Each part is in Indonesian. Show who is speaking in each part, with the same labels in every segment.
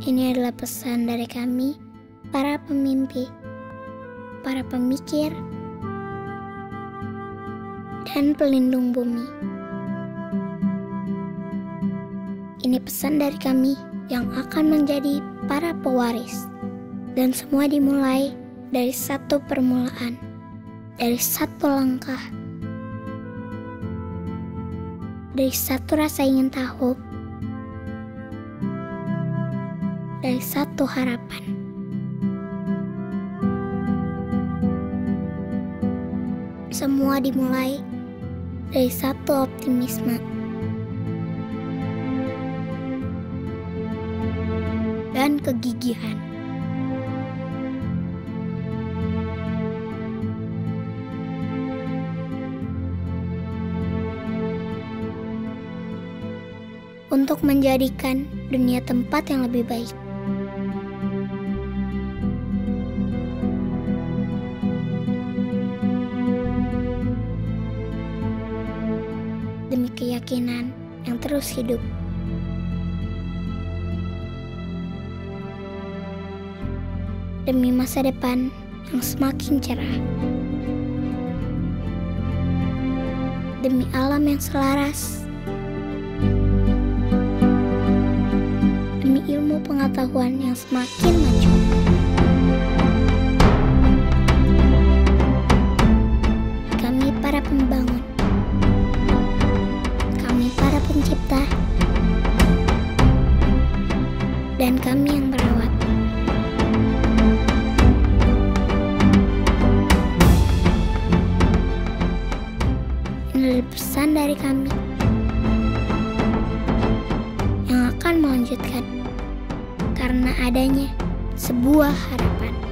Speaker 1: Ini adalah pesan dari kami, para pemimpi, para pemikir, dan pelindung bumi. Ini pesan dari kami yang akan menjadi para pewaris, dan semua dimulai dari satu permulaan, dari satu langkah, dari satu rasa ingin tahu, dari satu harapan. Semua dimulai dari satu optimisme. Dan kegigihan. Untuk menjadikan dunia tempat yang lebih baik. Demi keyakinan yang terus hidup. Demi masa depan yang semakin cerah. Demi alam yang selaras. Demi ilmu pengetahuan yang semakin maju. Kami para pembangun dan kami yang merawat. Ini pesan dari kami yang akan melanjutkan karena adanya sebuah harapan.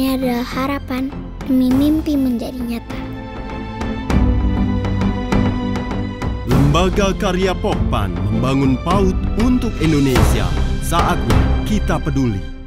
Speaker 1: Ini adalah harapan demi mimpi menjadi nyata.
Speaker 2: Lembaga Karya Pokpan membangun PAUD untuk Indonesia. Saatnya kita peduli.